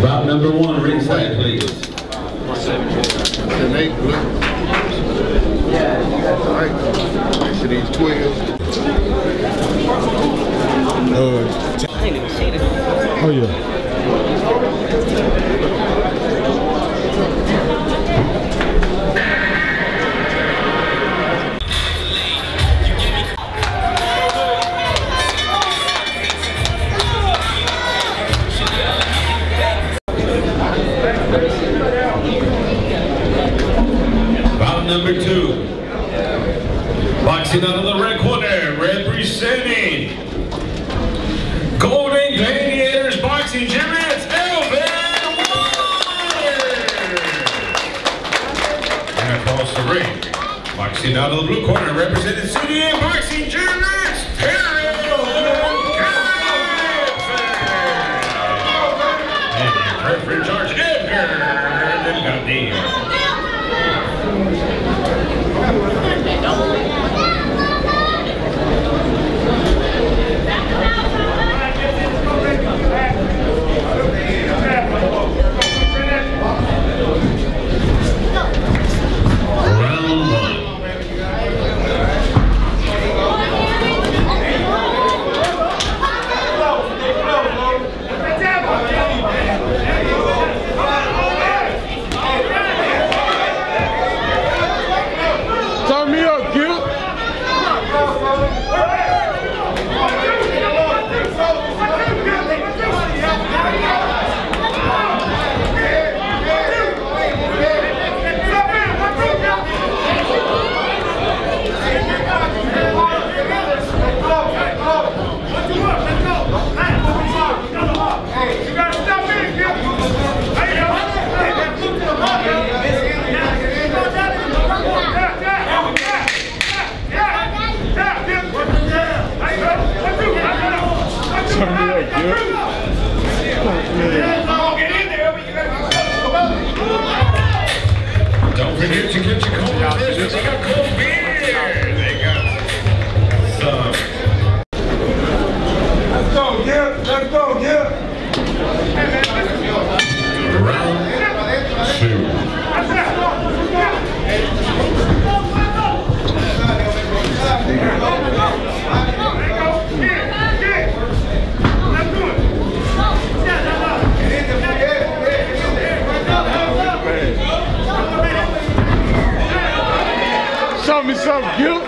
Bout number one, ringside, please. Ten eight, blue. All right. Next to these twelve. Oh yeah. Bout number two. Boxing out of the red corner, representing Golden Gladiators Boxing it's Elvin Water. And across the ring, boxing out of the blue corner, representing CDA Boxing Gym, it's Cordeiro. Show me something, Gil.